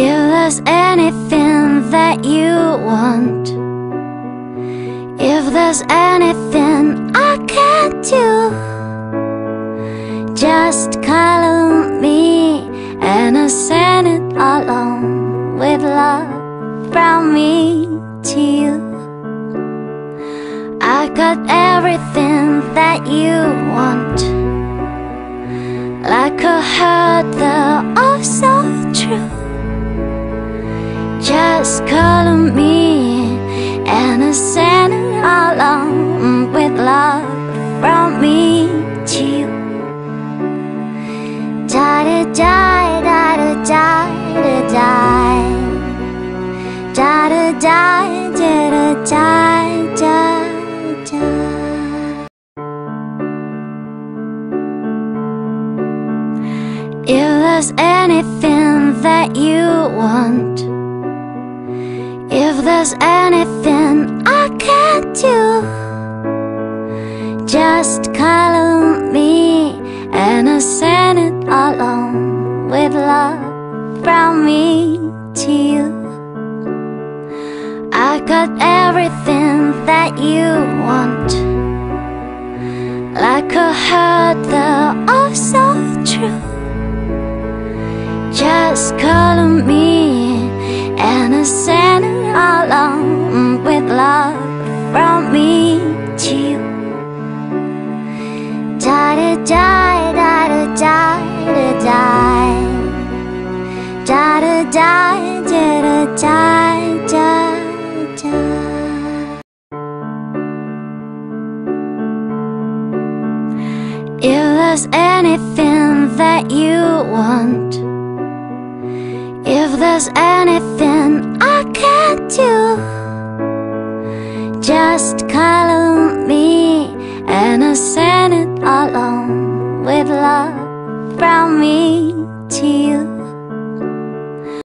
If there's anything that you want, if there's anything I can't do, just call on me and I'll send it along with love from me to you. I got everything that you want, like a heart that oh so true. Just call on me and I'll send it along with love from me to you. Da da da da da da da da da da da da da da da. If there's anything that you want, there's anything I can do, just call on me and I'll send it along with love from me to you. I got everything that you want, like a heart that oh so true. Just call on me send along with love from me to you. Da da da da da da da da da da da da da da da. If there's anything that you want, if there's anything do, just call on me and I'll send it along with love from me to you.